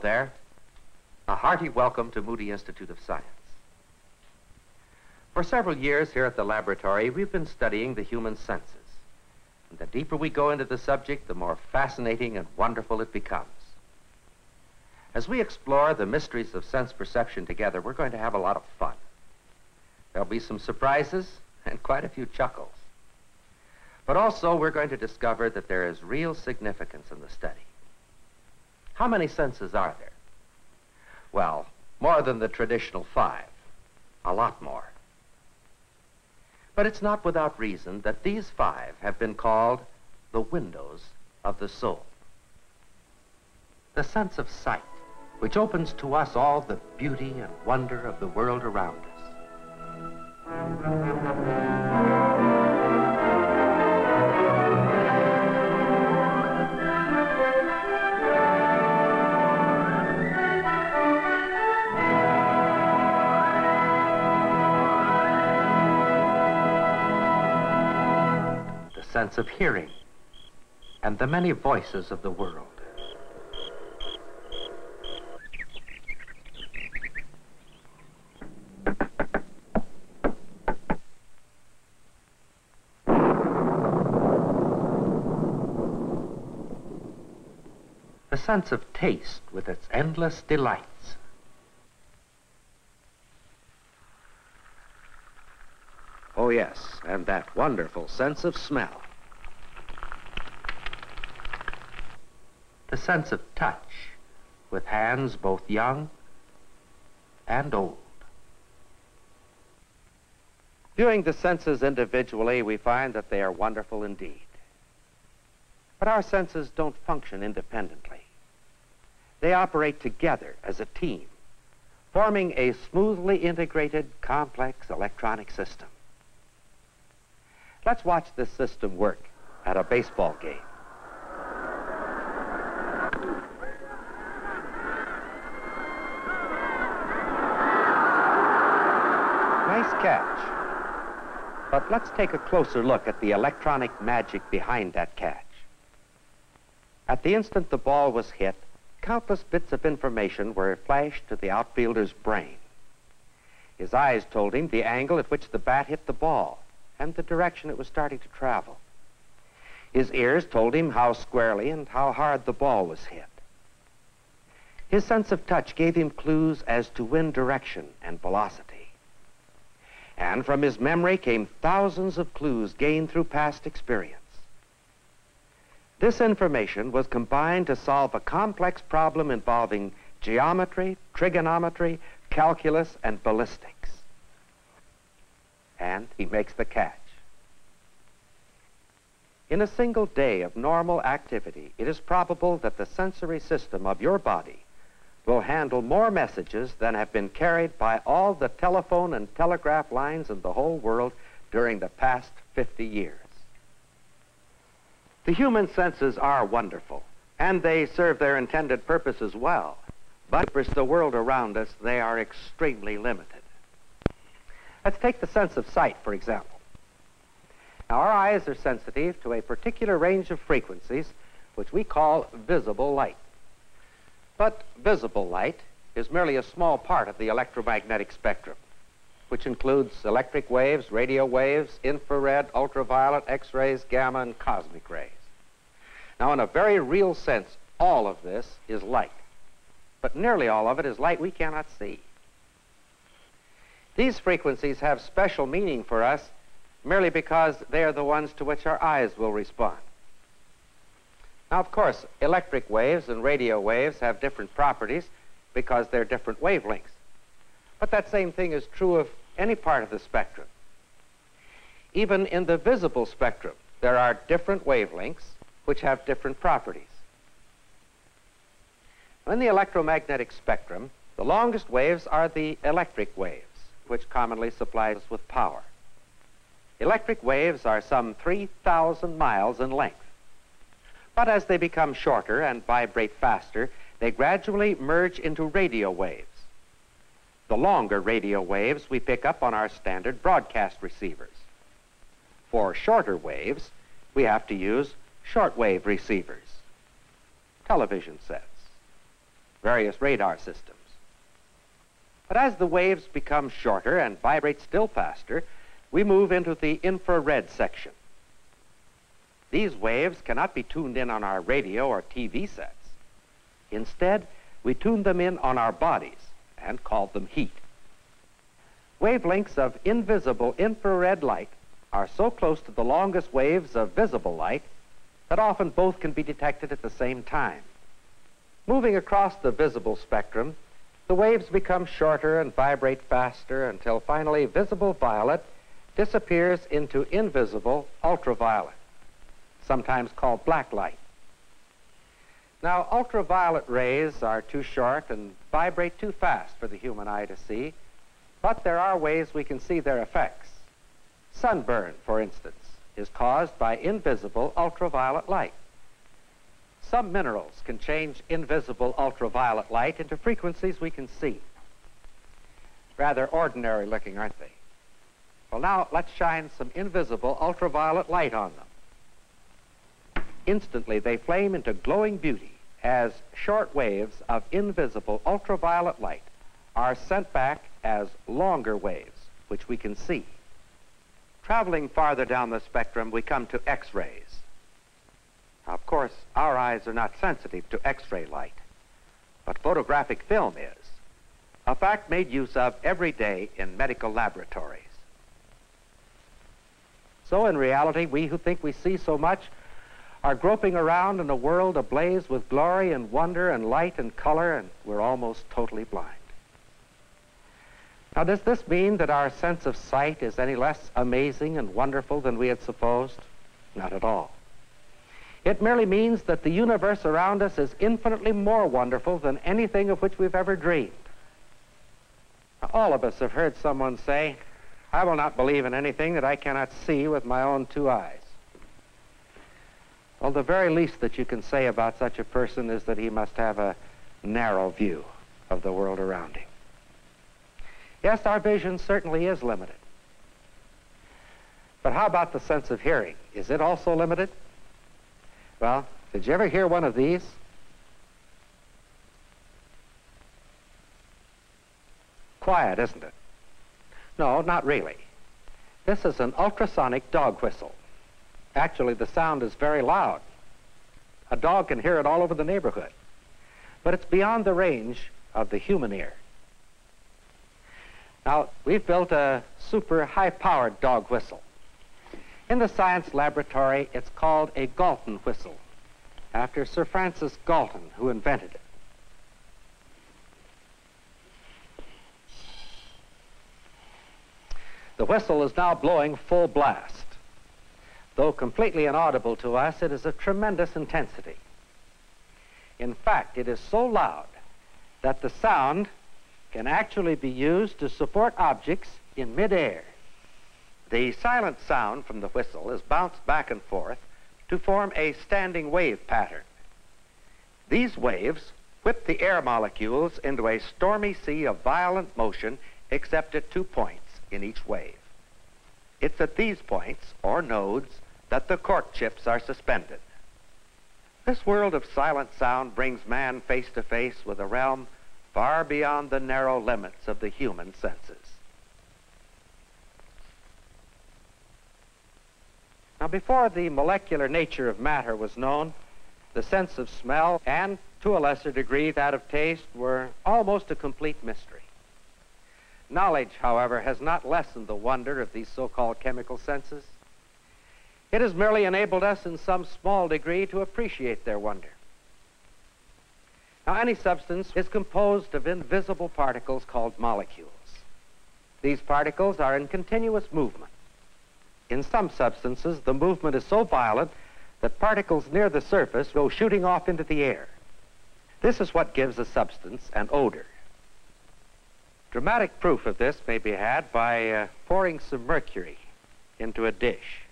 There. A hearty welcome to Moody Institute of Science. For several years here at the laboratory, we've been studying the human senses. And the deeper we go into the subject, the more fascinating and wonderful it becomes. As we explore the mysteries of sense perception together, we're going to have a lot of fun. There'll be some surprises and quite a few chuckles. But also, we're going to discover that there is real significance in the study. How many senses are there? Well, more than the traditional five. A lot more. But it's not without reason that these five have been called the windows of the soul. The sense of sight, which opens to us all the beauty and wonder of the world around us. Sense of hearing and the many voices of the world. The sense of taste with its endless delights. Oh, yes, and that wonderful sense of smell. The sense of touch with hands both young and old. Viewing the senses individually, we find that they are wonderful indeed. But our senses don't function independently. They operate together as a team, forming a smoothly integrated, complex electronic system. Let's watch this system work at a baseball game. Catch. But let's take a closer look at the electronic magic behind that catch. At the instant the ball was hit, countless bits of information were flashed to the outfielder's brain. His eyes told him the angle at which the bat hit the ball and the direction it was starting to travel. His ears told him how squarely and how hard the ball was hit. His sense of touch gave him clues as to wind direction and velocity and from his memory came thousands of clues gained through past experience. This information was combined to solve a complex problem involving geometry, trigonometry, calculus, and ballistics. And he makes the catch. In a single day of normal activity, it is probable that the sensory system of your body will handle more messages than have been carried by all the telephone and telegraph lines in the whole world during the past 50 years. The human senses are wonderful, and they serve their intended purpose as well. But for the world around us, they are extremely limited. Let's take the sense of sight, for example. Now, our eyes are sensitive to a particular range of frequencies, which we call visible light. But visible light is merely a small part of the electromagnetic spectrum, which includes electric waves, radio waves, infrared, ultraviolet, X-rays, gamma, and cosmic rays. Now, in a very real sense, all of this is light. But nearly all of it is light we cannot see. These frequencies have special meaning for us merely because they are the ones to which our eyes will respond. Now, of course, electric waves and radio waves have different properties because they're different wavelengths. But that same thing is true of any part of the spectrum. Even in the visible spectrum, there are different wavelengths which have different properties. In the electromagnetic spectrum, the longest waves are the electric waves, which commonly supply us with power. Electric waves are some 3,000 miles in length. But as they become shorter and vibrate faster, they gradually merge into radio waves. The longer radio waves we pick up on our standard broadcast receivers. For shorter waves, we have to use shortwave receivers, television sets. various radar systems. But as the waves become shorter and vibrate still faster, we move into the infrared section. These waves cannot be tuned in on our radio or TV sets. Instead, we tune them in on our bodies and call them heat. Wavelengths of invisible infrared light are so close to the longest waves of visible light that often both can be detected at the same time. Moving across the visible spectrum, the waves become shorter and vibrate faster until finally visible violet disappears into invisible ultraviolet, sometimes called black light. Now, ultraviolet rays are too short and vibrate too fast for the human eye to see, but there are ways we can see their effects. Sunburn, for instance, is caused by invisible ultraviolet light. Some minerals can change invisible ultraviolet light into frequencies we can see. Rather ordinary looking, aren't they? Well, now let's shine some invisible ultraviolet light on them. Instantly, they flame into glowing beauty as short waves of invisible ultraviolet light are sent back as longer waves, which we can see. Traveling farther down the spectrum, we come to X-rays. Of course, our eyes are not sensitive to X-ray light, but photographic film is, a fact made use of every day in medical laboratories. So in reality, we who think we see so much are groping around in a world ablaze with glory and wonder and light and color, and we're almost totally blind. Now, does this mean that our sense of sight is any less amazing and wonderful than we had supposed? Not at all. It merely means that the universe around us is infinitely more wonderful than anything of which we've ever dreamed. All of us have heard someone say, I will not believe in anything that I cannot see with my own two eyes. Well, the very least that you can say about such a person is that he must have a narrow view of the world around him. Yes, our vision certainly is limited. But how about the sense of hearing? Is it also limited? Well, did you ever hear one of these? Quiet, isn't it? No, not really. This is an ultrasonic dog whistle. Actually, the sound is very loud. A dog can hear it all over the neighborhood. But it's beyond the range of the human ear. Now, we've built a super high-powered dog whistle. In the science laboratory, it's called a Galton whistle, after Sir Francis Galton, who invented it. The whistle is now blowing full blast. Though completely inaudible to us, it is of tremendous intensity. In fact, it is so loud that the sound can actually be used to support objects in midair. The silent sound from the whistle is bounced back and forth to form a standing wave pattern. These waves whip the air molecules into a stormy sea of violent motion except at two points in each wave. It's at these points, or nodes, that the courtships are suspended. This world of silent sound brings man face to face with a realm far beyond the narrow limits of the human senses. Now, before the molecular nature of matter was known, the sense of smell and, to a lesser degree, that of taste were almost a complete mystery. Knowledge, however, has not lessened the wonder of these so-called chemical senses. It has merely enabled us in some small degree to appreciate their wonder. Now, any substance is composed of invisible particles called molecules. These particles are in continuous movement. In some substances, the movement is so violent that particles near the surface go shooting off into the air. This is what gives a substance an odor. Dramatic proof of this may be had by uh, pouring some mercury into a dish.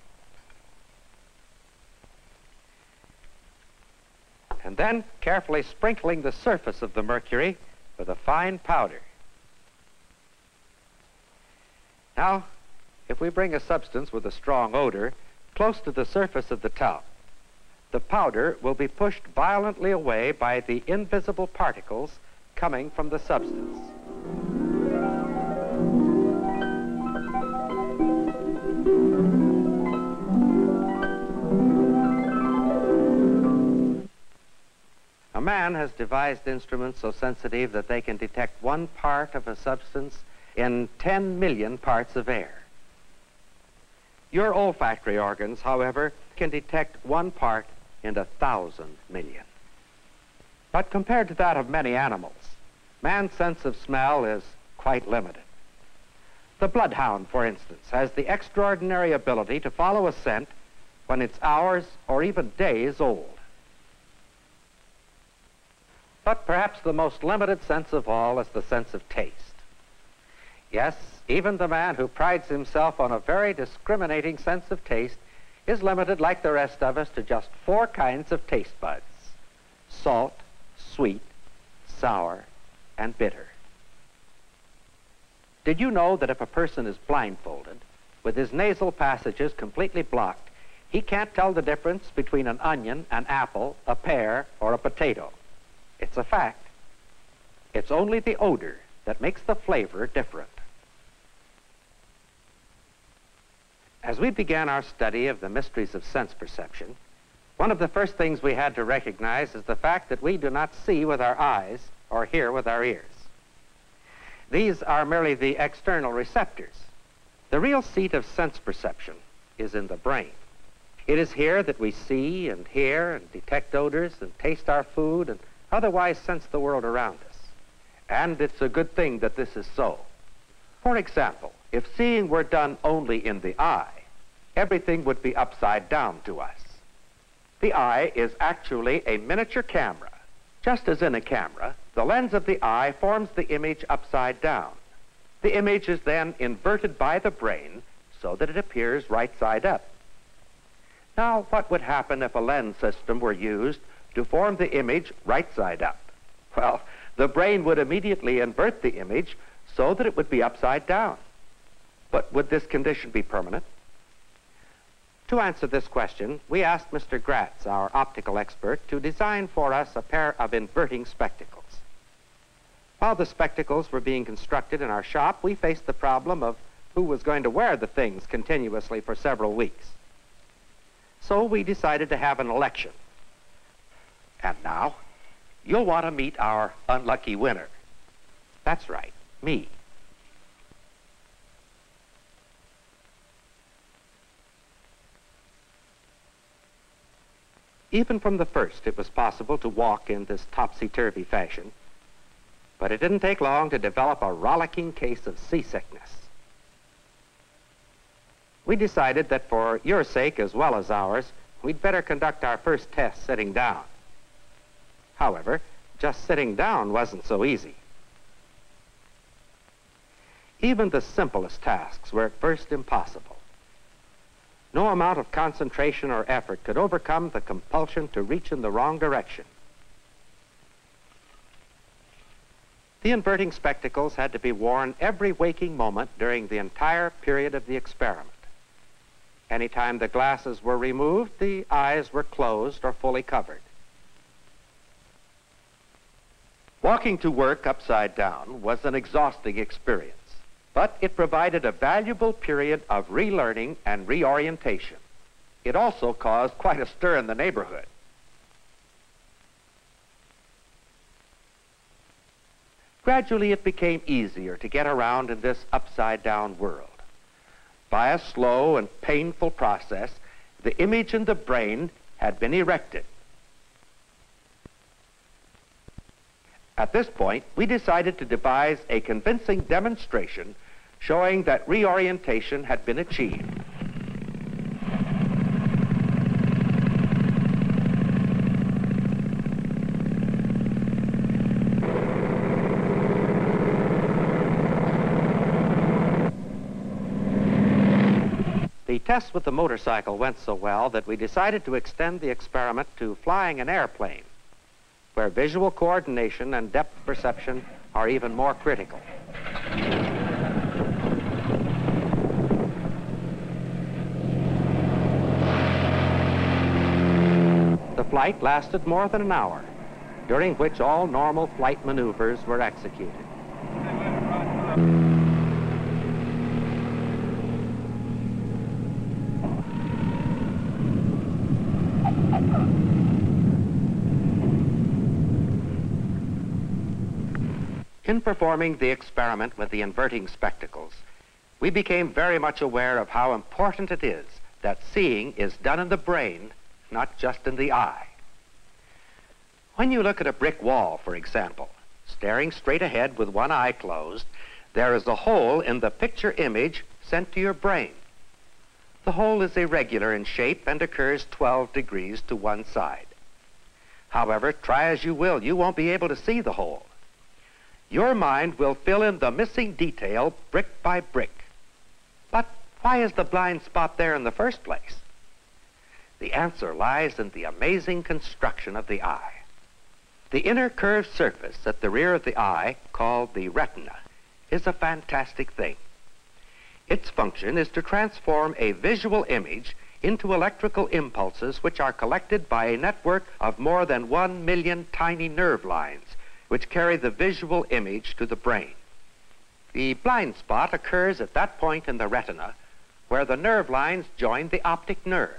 And then carefully sprinkling the surface of the mercury with a fine powder. Now, if we bring a substance with a strong odor close to the surface of the towel, the powder will be pushed violently away by the invisible particles coming from the substance. Man has devised instruments so sensitive that they can detect one part of a substance in 10 million parts of air. Your olfactory organs, however, can detect one part in a thousand million. But compared to that of many animals, man's sense of smell is quite limited. The bloodhound, for instance, has the extraordinary ability to follow a scent when it's hours or even days old. But perhaps the most limited sense of all is the sense of taste. Yes, even the man who prides himself on a very discriminating sense of taste is limited, like the rest of us, to just four kinds of taste buds salt, sweet, sour, and bitter. Did you know that if a person is blindfolded, with his nasal passages completely blocked, he can't tell the difference between an onion, an apple, a pear, or a potato? It's a fact. It's only the odor that makes the flavor different. As we began our study of the mysteries of sense perception, one of the first things we had to recognize is the fact that we do not see with our eyes or hear with our ears. These are merely the external receptors. The real seat of sense perception is in the brain. It is here that we see and hear and detect odors and taste our food and otherwise sense the world around us. And it's a good thing that this is so. For example, if seeing were done only in the eye, everything would be upside down to us. The eye is actually a miniature camera. Just as in a camera, the lens of the eye forms the image upside down. The image is then inverted by the brain so that it appears right side up. Now, what would happen if a lens system were used to form the image right side up? Well, the brain would immediately invert the image so that it would be upside down. But would this condition be permanent? To answer this question, we asked Mr. Gratz, our optical expert, to design for us a pair of inverting spectacles. While the spectacles were being constructed in our shop, we faced the problem of who was going to wear the things continuously for several weeks. So we decided to have an election. Now, you'll want to meet our unlucky winner. That's right, me. Even from the first, it was possible to walk in this topsy-turvy fashion, but it didn't take long to develop a rollicking case of seasickness. We decided that for your sake as well as ours, we'd better conduct our first test sitting down. However, just sitting down wasn't so easy. Even the simplest tasks were at first impossible. No amount of concentration or effort could overcome the compulsion to reach in the wrong direction. The inverting spectacles had to be worn every waking moment during the entire period of the experiment. Anytime the glasses were removed, the eyes were closed or fully covered. Walking to work upside down was an exhausting experience, but it provided a valuable period of relearning and reorientation. It also caused quite a stir in the neighborhood. Gradually, it became easier to get around in this upside down world. By a slow and painful process, the image in the brain had been erected. At this point, we decided to devise a convincing demonstration showing that reorientation had been achieved. The test with the motorcycle went so well that we decided to extend the experiment to flying an airplane where visual coordination and depth perception are even more critical. The flight lasted more than an hour, during which all normal flight maneuvers were executed. In performing the experiment with the inverting spectacles, we became very much aware of how important it is that seeing is done in the brain, not just in the eye. When you look at a brick wall, for example, staring straight ahead with one eye closed, there is a hole in the picture image sent to your brain. The hole is irregular in shape and occurs 12 degrees to one side. However, try as you will, you won't be able to see the hole. Your mind will fill in the missing detail brick by brick. But why is the blind spot there in the first place? The answer lies in the amazing construction of the eye. The inner curved surface at the rear of the eye, called the retina, is a fantastic thing. Its function is to transform a visual image into electrical impulses which are collected by a network of more than one million tiny nerve lines which carry the visual image to the brain. The blind spot occurs at that point in the retina where the nerve lines join the optic nerve.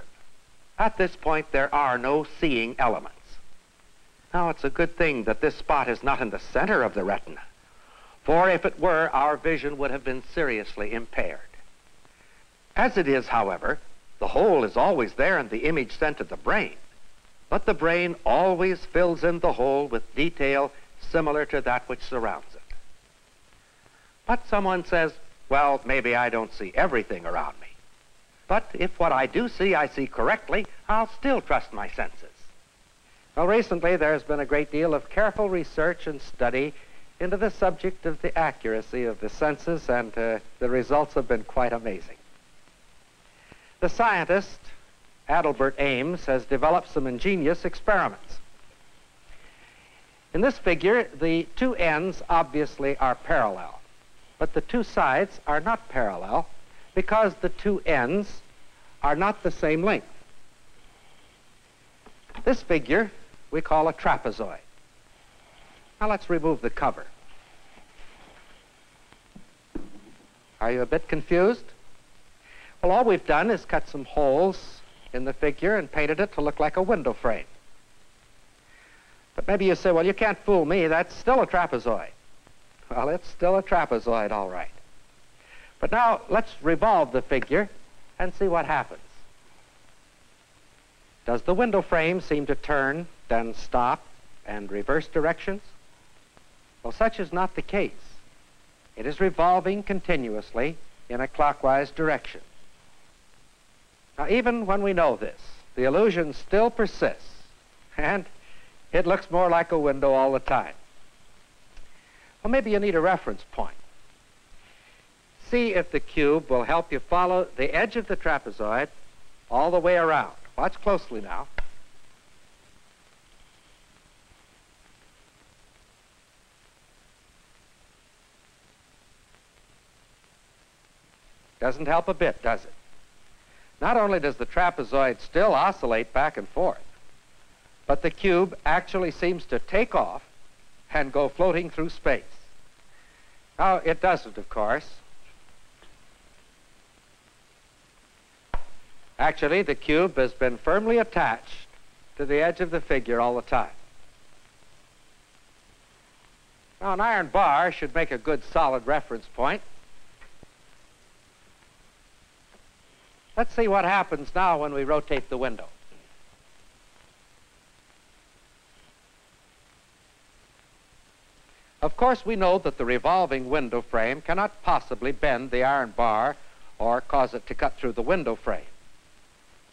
At this point, there are no seeing elements. Now, it's a good thing that this spot is not in the center of the retina, for if it were, our vision would have been seriously impaired. As it is, however, the hole is always there in the image sent to the brain, but the brain always fills in the hole with detail similar to that which surrounds it. But someone says, well, maybe I don't see everything around me. But if what I do see I see correctly, I'll still trust my senses. Well, recently there's been a great deal of careful research and study into the subject of the accuracy of the senses, and uh, the results have been quite amazing. The scientist, Adelbert Ames, has developed some ingenious experiments. In this figure, the two ends obviously are parallel, but the two sides are not parallel because the two ends are not the same length. This figure we call a trapezoid. Now let's remove the cover. Are you a bit confused? Well, all we've done is cut some holes in the figure and painted it to look like a window frame. But maybe you say, well, you can't fool me. That's still a trapezoid. Well, it's still a trapezoid, all right. But now let's revolve the figure and see what happens. Does the window frame seem to turn, then stop, and reverse directions? Well, such is not the case. It is revolving continuously in a clockwise direction. Now, even when we know this, the illusion still persists, and it looks more like a window all the time. Well, maybe you need a reference point. See if the cube will help you follow the edge of the trapezoid all the way around. Watch closely now. Doesn't help a bit, does it? Not only does the trapezoid still oscillate back and forth, but the cube actually seems to take off and go floating through space. Now, it doesn't, of course. Actually, the cube has been firmly attached to the edge of the figure all the time. Now, an iron bar should make a good solid reference point. Let's see what happens now when we rotate the window. Of course, we know that the revolving window frame cannot possibly bend the iron bar or cause it to cut through the window frame.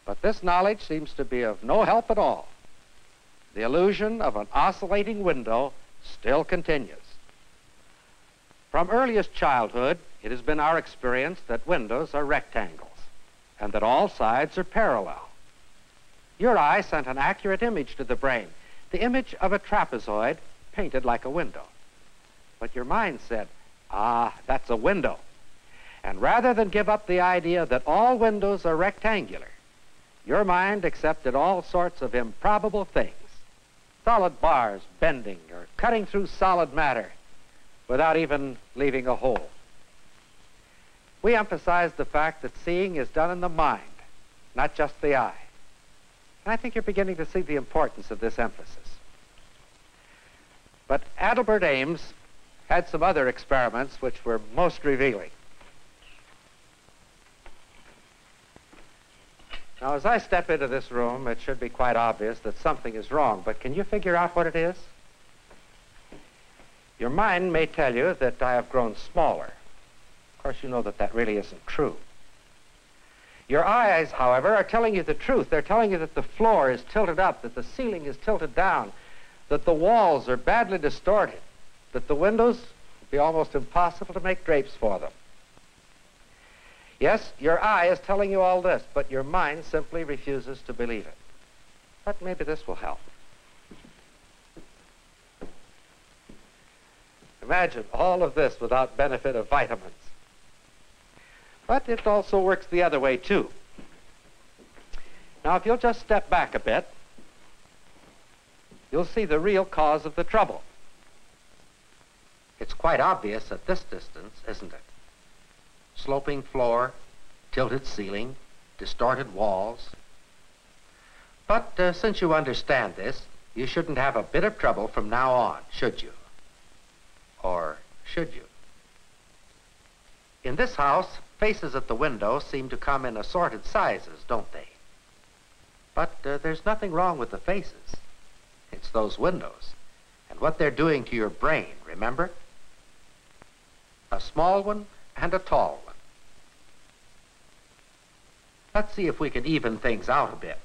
But this knowledge seems to be of no help at all. The illusion of an oscillating window still continues. From earliest childhood, it has been our experience that windows are rectangles and that all sides are parallel. Your eye sent an accurate image to the brain, the image of a trapezoid painted like a window. But your mind said, ah, that's a window. And rather than give up the idea that all windows are rectangular, your mind accepted all sorts of improbable things. Solid bars bending or cutting through solid matter without even leaving a hole. We emphasize the fact that seeing is done in the mind, not just the eye. And I think you're beginning to see the importance of this emphasis. But Adelbert Ames had some other experiments which were most revealing. Now, as I step into this room, it should be quite obvious that something is wrong, but can you figure out what it is? Your mind may tell you that I have grown smaller. Of course, you know that that really isn't true. Your eyes, however, are telling you the truth. They're telling you that the floor is tilted up, that the ceiling is tilted down, that the walls are badly distorted, that the windows would be almost impossible to make drapes for them. Yes, your eye is telling you all this, but your mind simply refuses to believe it. But maybe this will help. Imagine all of this without benefit of vitamins. But it also works the other way, too. Now, if you'll just step back a bit, you'll see the real cause of the trouble. It's quite obvious at this distance, isn't it? sloping floor, tilted ceiling, distorted walls. But uh, since you understand this, you shouldn't have a bit of trouble from now on, should you? Or should you? In this house, faces at the window seem to come in assorted sizes, don't they? But uh, there's nothing wrong with the faces. It's those windows and what they're doing to your brain, remember? A small one and a tall one. Let's see if we can even things out a bit.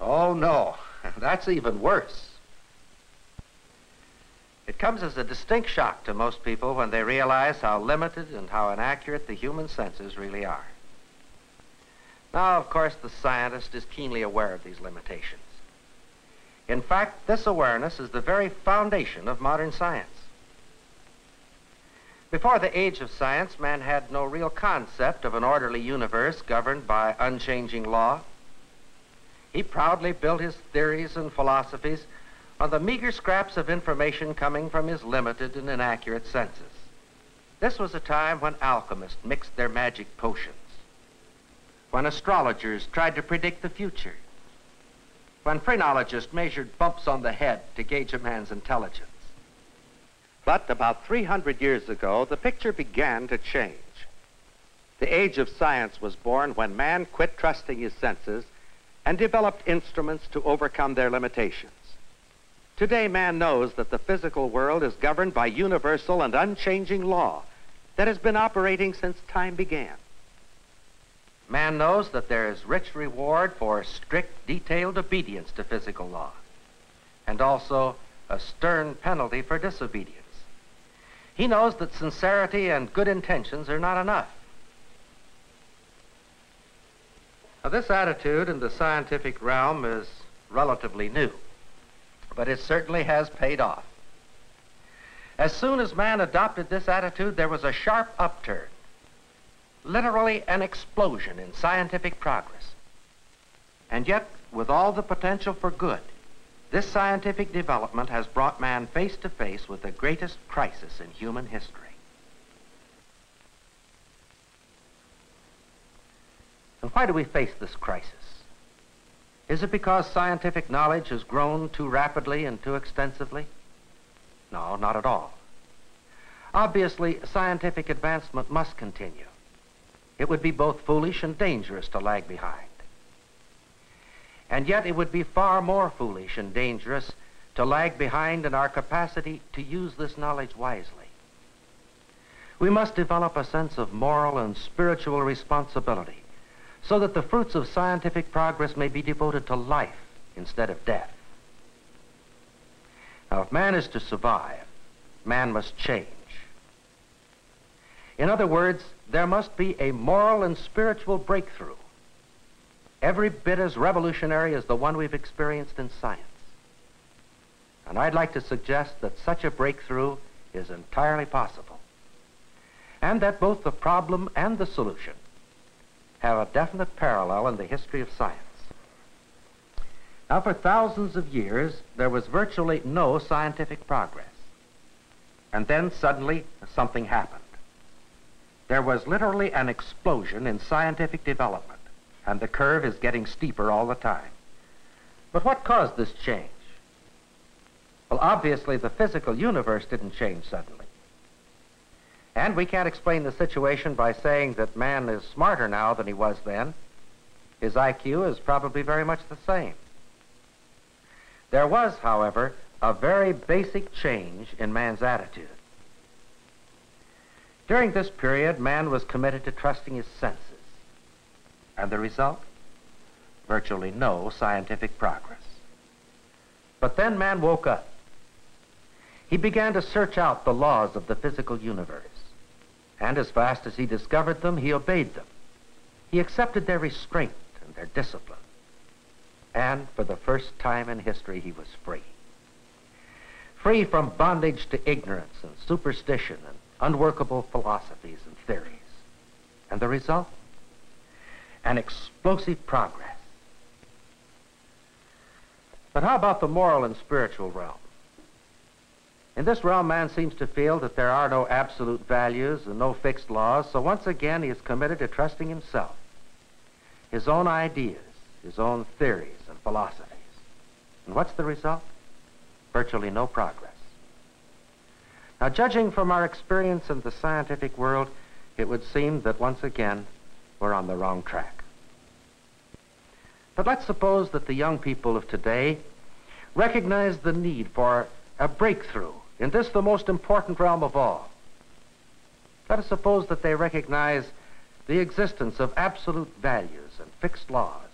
Oh, no. That's even worse. It comes as a distinct shock to most people when they realize how limited and how inaccurate the human senses really are. Now, of course, the scientist is keenly aware of these limitations. In fact, this awareness is the very foundation of modern science. Before the age of science, man had no real concept of an orderly universe governed by unchanging law. He proudly built his theories and philosophies on the meager scraps of information coming from his limited and inaccurate senses. This was a time when alchemists mixed their magic potions, when astrologers tried to predict the future, when phrenologists measured bumps on the head to gauge a man's intelligence. But about 300 years ago, the picture began to change. The age of science was born when man quit trusting his senses and developed instruments to overcome their limitations. Today, man knows that the physical world is governed by universal and unchanging law that has been operating since time began. Man knows that there is rich reward for strict, detailed obedience to physical law, and also a stern penalty for disobedience. He knows that sincerity and good intentions are not enough. Now, this attitude in the scientific realm is relatively new, but it certainly has paid off. As soon as man adopted this attitude, there was a sharp upturn literally an explosion in scientific progress. And yet, with all the potential for good, this scientific development has brought man face to face with the greatest crisis in human history. And why do we face this crisis? Is it because scientific knowledge has grown too rapidly and too extensively? No, not at all. Obviously, scientific advancement must continue. It would be both foolish and dangerous to lag behind. And yet it would be far more foolish and dangerous to lag behind in our capacity to use this knowledge wisely. We must develop a sense of moral and spiritual responsibility so that the fruits of scientific progress may be devoted to life instead of death. Now, if man is to survive, man must change. In other words, there must be a moral and spiritual breakthrough, every bit as revolutionary as the one we've experienced in science. And I'd like to suggest that such a breakthrough is entirely possible. and that both the problem and the solution have a definite parallel in the history of science. Now, for thousands of years, there was virtually no scientific progress. And then suddenly, something happened. There was literally an explosion in scientific development, and the curve is getting steeper all the time. But what caused this change? Well, obviously, the physical universe didn't change suddenly. And we can't explain the situation by saying that man is smarter now than he was then. His IQ is probably very much the same. There was, however, a very basic change in man's attitude. During this period, man was committed to trusting his senses. And the result? Virtually no scientific progress. But then man woke up. He began to search out the laws of the physical universe. And as fast as he discovered them, he obeyed them. He accepted their restraint and their discipline. And for the first time in history, he was free. Free from bondage to ignorance and superstition and unworkable philosophies and theories. And the result? An explosive progress. But how about the moral and spiritual realm? In this realm, man seems to feel that there are no absolute values and no fixed laws, so once again he is committed to trusting himself, his own ideas, his own theories and philosophies. And what's the result? Virtually no progress. Now, judging from our experience in the scientific world, it would seem that once again we're on the wrong track. But let's suppose that the young people of today recognize the need for a breakthrough in this, the most important realm of all. Let us suppose that they recognize the existence of absolute values and fixed laws,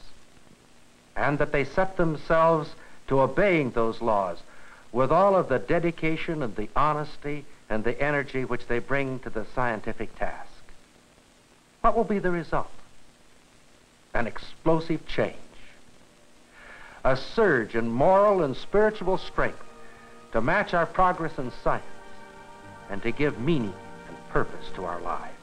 and that they set themselves to obeying those laws with all of the dedication and the honesty and the energy which they bring to the scientific task. What will be the result? An explosive change. A surge in moral and spiritual strength to match our progress in science and to give meaning and purpose to our lives.